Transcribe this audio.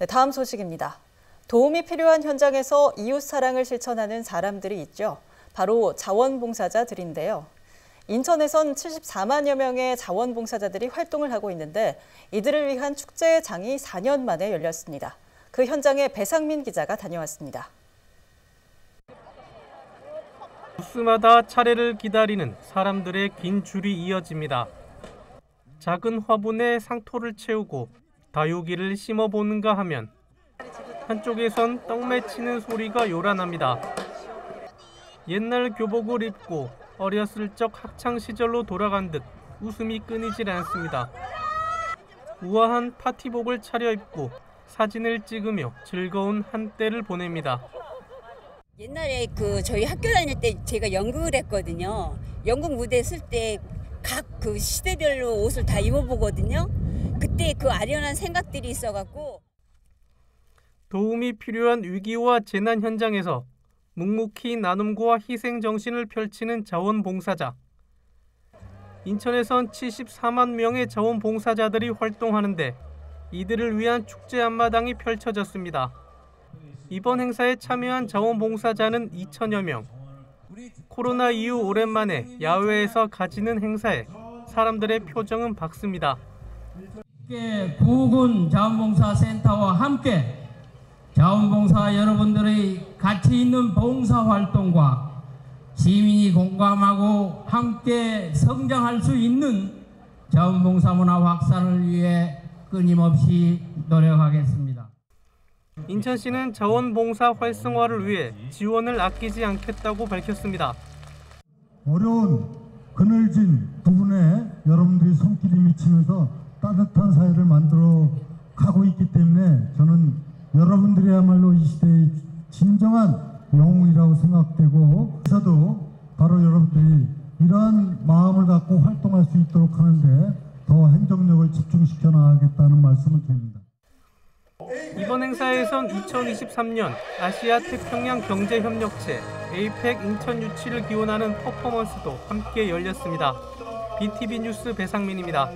네, 다음 소식입니다. 도움이 필요한 현장에서 이웃 사랑을 실천하는 사람들이 있죠. 바로 자원봉사자들인데요. 인천에선 74만여 명의 자원봉사자들이 활동을 하고 있는데 이들을 위한 축제장이 4년 만에 열렸습니다. 그 현장에 배상민 기자가 다녀왔습니다. 부스마다 차례를 기다리는 사람들의 긴 줄이 이어집니다. 작은 화분에 상토를 채우고 다육이를 심어보는가 하면 한쪽에선 떡 맺히는 소리가 요란합니다. 옛날 교복을 입고 어렸을 적 학창 시절로 돌아간 듯 웃음이 끊이질 않습니다. 우아한 파티복을 차려입고 사진을 찍으며 즐거운 한때를 보냅니다. 옛날에 그 저희 학교 다닐 때 제가 연극을 했거든요. 연극 무대 쓸 때 각 그 시대별로 옷을 다 입어보거든요. 그때 그 아련한 생각들이 있어갖고 도움이 필요한 위기와 재난 현장에서 묵묵히 나눔과 희생 정신을 펼치는 자원봉사자. 인천에선 74만 명의 자원봉사자들이 활동하는데 이들을 위한 축제 앞마당이 펼쳐졌습니다. 이번 행사에 참여한 자원봉사자는 2천여 명. 코로나 이후 오랜만에 야외에서 가지는 행사에 사람들의 표정은 밝습니다. 함께 구군 자원봉사센터와 함께 자원봉사 여러분들의 가치 있는 봉사 활동과 시민이 공감하고 함께 성장할 수 있는 자원봉사 문화 확산을 위해 끊임없이 노력하겠습니다. 인천시는 자원봉사 활성화를 위해 지원을 아끼지 않겠다고 밝혔습니다. 어려운 그늘진 부분에 여러분들이 손길이 미치면서 따뜻한 사회를 만들어 가고 있기 때문에 저는 여러분들이야말로 이 시대의 진정한 영웅이라고 생각되고 그래서도 바로 여러분들이 이러한 마음을 갖고 활동할 수 있도록 하는데 더 행정력을 집중시켜 나가겠다는 말씀을 드립니다. 이번 행사에선 2023년 아시아 태평양 경제협력체 에이펙 인천 유치를 기원하는 퍼포먼스도 함께 열렸습니다. BTV 뉴스 배상민입니다.